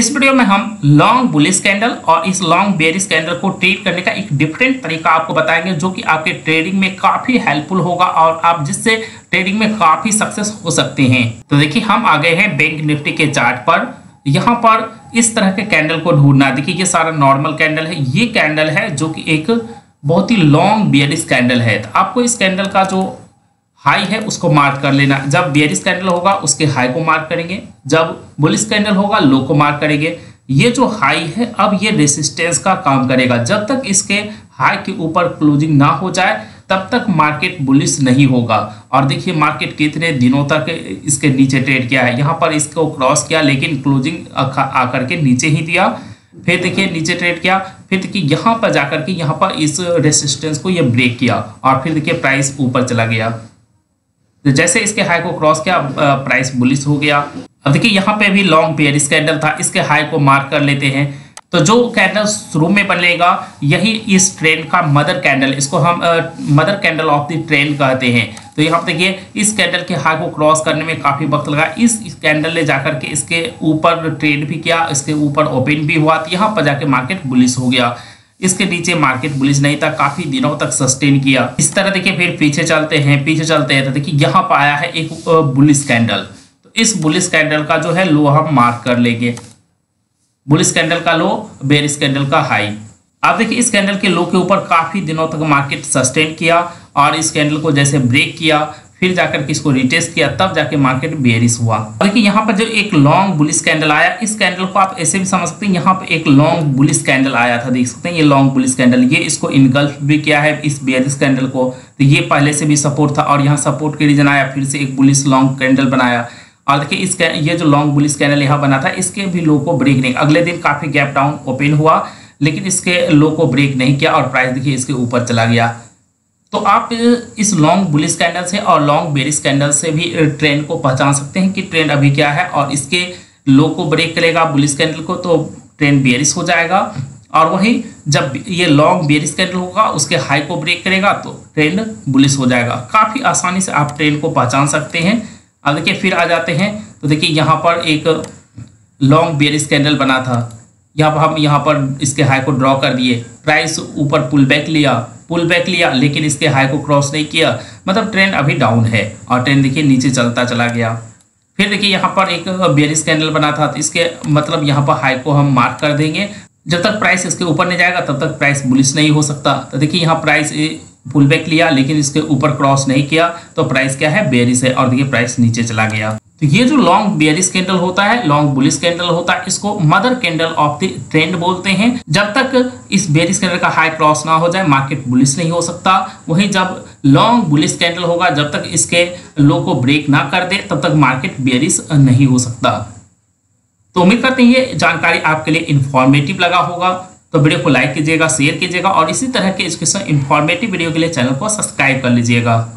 इस वीडियो में हम लॉन्ग बुलिस कैंडल और इस लॉन्ग बेरिस कैंडल को ट्रेड करने का एक डिफरेंट तरीका आपको बताएँगे, जो कि आपके ट्रेडिंग में काफ़ी हेल्पफुल होगा और आप जिससे ट्रेडिंग में काफ़ी सक्सेस हो सकते हैं। तो देखिए, हम आ गए हैं बैंक निफ्टी के चार्ट पर। यहाँ पर इस तरह के कैंडल को ढूंढना। देखिए, ये सारा नॉर्मल कैंडल है। ये कैंडल है जो कि एक बहुत ही लॉन्ग बियरिस कैंडल है। तो आपको इस कैंडल का जो हाई है, उसको मार्क कर लेना। जब बियरिस कैंडल होगा, उसके हाई को मार्क करेंगे। जब बुलिस कैंडल होगा लो को मार्क करेंगे। ये जो हाई है, अब ये रेसिस्टेंस का काम करेगा। जब तक इसके हाई के ऊपर क्लोजिंग ना हो जाए, तब तक मार्केट बुलिस नहीं होगा। और देखिए मार्केट कितने दिनों तक इसके नीचे ट्रेड किया है। यहाँ पर इसको क्रॉस किया, लेकिन क्लोजिंग आकर के नीचे ही दिया। फिर देखिए, नीचे ट्रेड किया। फिर देखिए, यहाँ पर जाकर के, यहाँ पर इस रेसिस्टेंस को ये ब्रेक किया। और फिर देखिए प्राइस ऊपर चला गया। तो जैसे इसके हाई को क्रॉस किया प्राइस बुलिस हो गया। अब देखिए, यहाँ पे भी लॉन्ग पेयर कैंडल था, इसके हाई को मार्क कर लेते हैं। तो जो कैंडल शुरू में बनेगा, यही इस ट्रेंड का मदर कैंडल इसको हम mother candle of the trend कहते हैं। तो यहाँ देखिए, इस कैंडल के हाई को क्रॉस करने में काफ़ी वक्त लगा। इस कैंडल ने जाकर के इसके ऊपर ट्रेड भी किया, इसके ऊपर ओपन भी हुआ। तो यहाँ पर जाके मार्केट बुलिस हो गया। इसके नीचे मार्केट बुलिस नहीं था, काफ़ी दिनों तक सस्टेन किया। इस तरह देखिए फिर पीछे चलते हैं, पीछे चलते हैं तो देखिए यहाँ पर आया है एक बुलिस कैंडल। तो इस बुलिस कैंडल का जो है लो हम मार्क कर लेंगे। बुलिस कैंडल का लो बेरिस कैंडल का हाई। आप देखिए इस कैंडल के लो के ऊपर काफ़ी दिनों तक मार्केट सस्टेन किया और इस कैंडल को जैसे ब्रेक किया फिर जाकर के इसको रिटेस्ट किया, तब जाके मार्केट बेरिस हुआ। देखिए यहाँ पर जो एक लॉन्ग बुलिस कैंडल आया, इस कैंडल को आप ऐसे भी समझ सकते हैं, यहाँ पे एक लॉन्ग बुलिस कैंडल आया था, देख सकते हैं, ये लॉन्ग बुलिस कैंडल ये इसको इनगल्फ भी किया है, इस बेरिस कैंडल को। तो ये पहले से भी सपोर्ट था और यहाँ सपोर्ट के रीजन आया, फिर से एक बुलिस लॉन्ग कैंडल बनाया। और देखिए, इस ये जो लॉन्ग बुलिस कैंडल यहाँ बना था, इसके भी लो को ब्रेक नहीं, अगले दिन काफ़ी गैप डाउन ओपन हुआ, लेकिन इसके लो को ब्रेक नहीं किया और प्राइस देखिए इसके ऊपर चला गया। तो आप इस लॉन्ग बुलिस कैंडल से और लॉन्ग बेरिस कैंडल से भी ट्रेंड को पहचान सकते हैं कि ट्रेंड अभी क्या है और इसके लो को ब्रेक करेगा बुलिस कैंडल को तो ट्रेंड बेरिस हो जाएगा। और वही जब ये लॉन्ग बेरिस कैंडल होगा, उसके हाई को ब्रेक करेगा तो ट्रेंड बुलिस हो जाएगा। काफ़ी आसानी से आप ट्रेंड को पहचान सकते हैं। अब देखिए, फिर आ जाते हैं। तो देखिए, यहाँ पर एक लॉन्ग बेरिस कैंडल बना था। यहाँ पर हम यहाँ पर इसके हाई को ड्रॉ कर दिए। प्राइस ऊपर पुल बैक लिया। पुल बैक लिया, लेकिन इसके हाई को क्रॉस नहीं किया। मतलब ट्रेंड अभी डाउन है और ट्रेंड देखिए नीचे चलता चला गया। फिर देखिए यहाँ पर एक बेरिस कैंडल बना था। तो इसके मतलब यहाँ पर हाई को हम मार्क कर देंगे। जब तक प्राइस इसके ऊपर नहीं जाएगा, तब तक प्राइस बुलिस नहीं हो सकता। तो देखिए यहाँ प्राइस पुल बैक लिया, लेकिन इसके ऊपर क्रॉस नहीं किया। तो प्राइस क्या है? बेरिस है और देखिए प्राइस नीचे चला गया। तो ये जो लॉन्ग बेरिस कैंडल होता है लॉन्ग बुलिस कैंडल होता है, इसको mother candle of the trend बोलते हैं। जब तक इस बेरिस कैंडल का हाई क्रॉस ना हो जाए मार्केट बुलिस नहीं हो सकता। वहीं जब लॉन्ग बुलिस कैंडल होगा, जब तक इसके लो को ब्रेक ना कर दे, तब तक मार्केट बेरिस नहीं हो सकता। तो उम्मीद करते हैं ये जानकारी आपके लिए इन्फॉर्मेटिव लगा होगा। तो वीडियो को लाइक कीजिएगा शेयर कीजिएगा और इसी तरह के एजुकेशन इंफॉर्मेटिव वीडियो के लिए चैनल को सब्सक्राइब कर लीजिएगा।